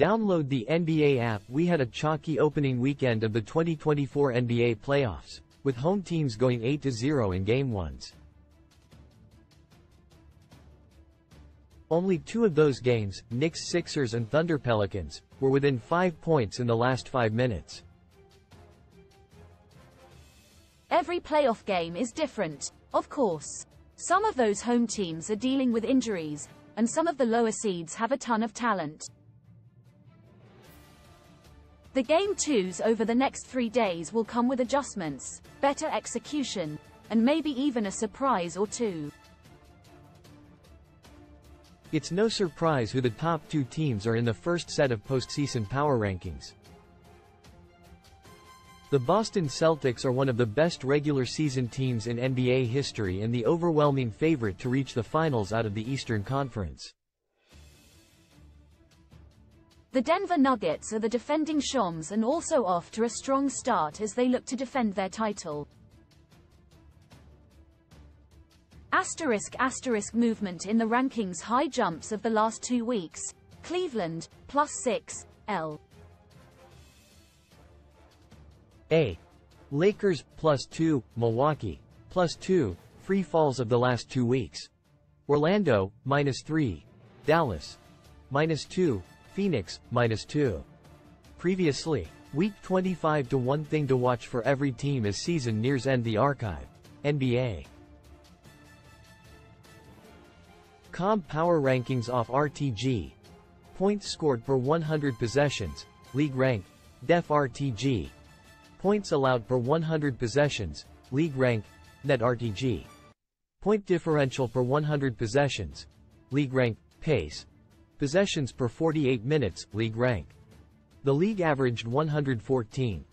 Download the NBA app. We had a chalky opening weekend of the 2024 NBA playoffs, with home teams going 8-0 in game ones. Only two of those games, Knicks Sixers and Thunder Pelicans, were within five points in the last five minutes. Every playoff game is different, of course. Some of those home teams are dealing with injuries, and some of the lower seeds have a ton of talent. The game twos over the next three days will come with adjustments, better execution, and maybe even a surprise or two. It's no surprise who the top two teams are in the first set of postseason power rankings. The Boston Celtics are one of the best regular season teams in NBA history and the overwhelming favorite to reach the finals out of the Eastern Conference. The Denver Nuggets are the defending Shams and also off to a strong start as they look to defend their title. Asterisk asterisk movement in the rankings high jumps of the last two weeks. Cleveland, plus 6, L. A. Lakers, plus 2, Milwaukee, plus 2, free falls of the last two weeks. Orlando, minus 3. Dallas, minus 2. Phoenix, minus 2. Previously, week 25 to 1 thing to watch for every team as season nears end the archive. NBA. Com Power Rankings off RTG. Points scored per 100 possessions, league rank, def RTG. Points allowed per 100 possessions, league rank, net RTG. Point differential per 100 possessions, league rank, pace. Possessions per 48 minutes, league rank. The league averaged 114.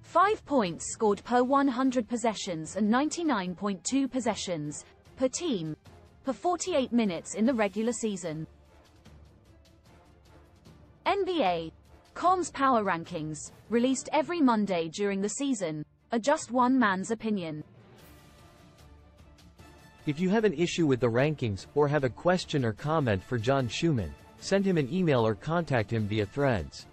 5 points scored per 100 possessions and 99.2 possessions per team per 48 minutes in the regular season. NBA Com's Power Rankings, released every Monday during the season, are just one man's opinion. If you have an issue with the rankings, or have a question or comment for John Schuhmann, send him an email or contact him via threads.